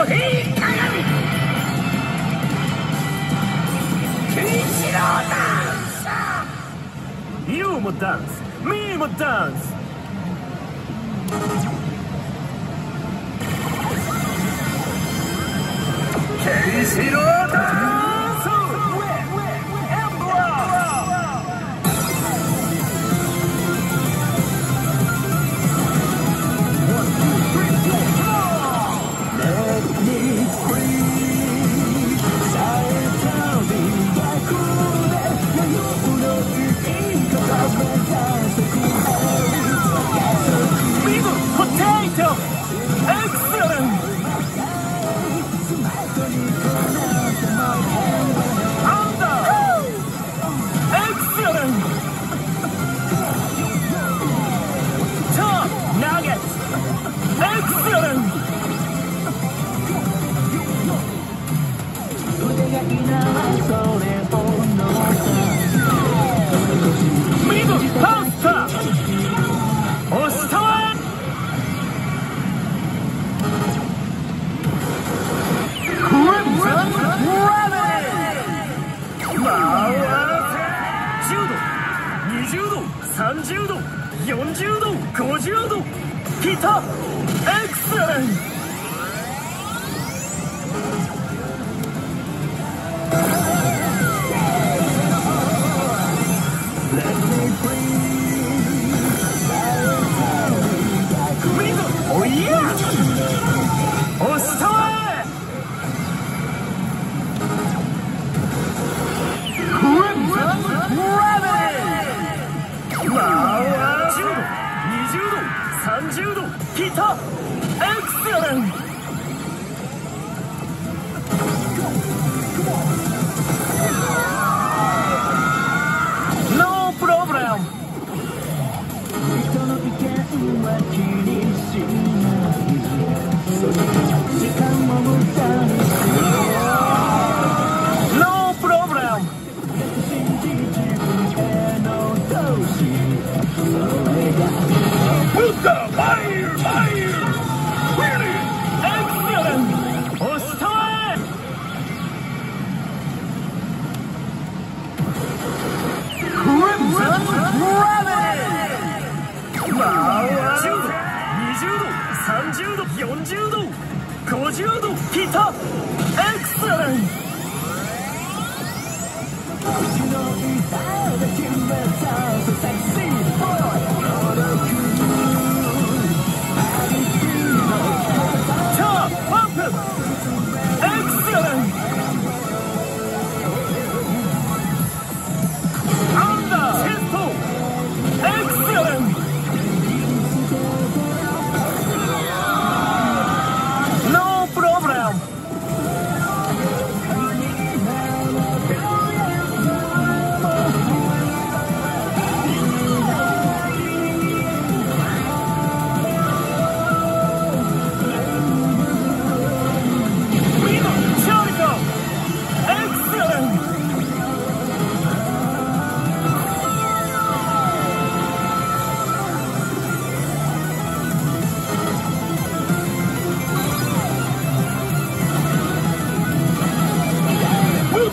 ネクストヘイ鏡ケンシロウダンス You もダンス Me もダンスケンシロウダンス10度20度30度40度50度。ピタエクセレント。エ30度40度50度ピタエクセレンチャー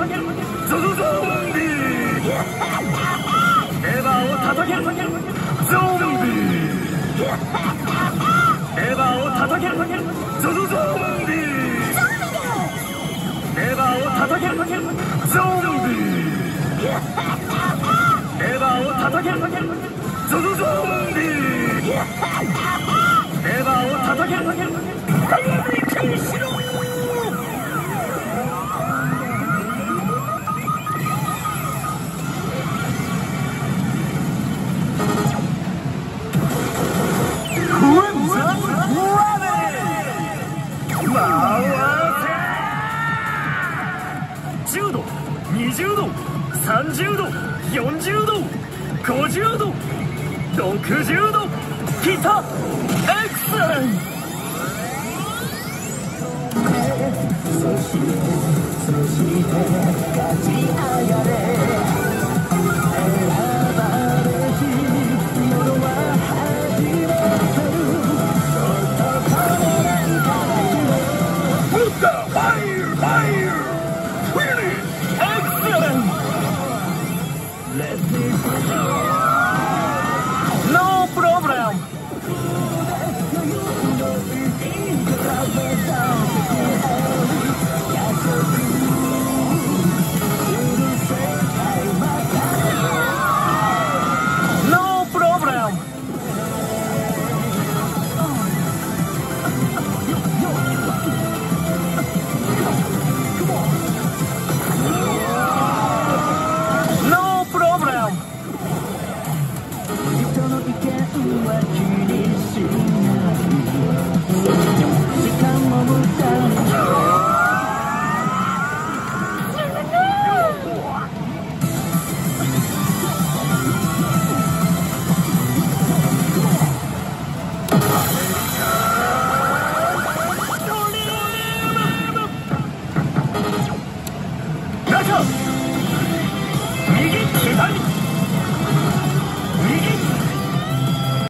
ゾゾゾンビエヴァを叩けるゾンビエヴァを叩けるゾゾゾンビエヴァを叩けるゾンビエヴァを叩けるゾゾゾンビエヴァを叩ける30度40度50度60度来たエクセレントそしてそして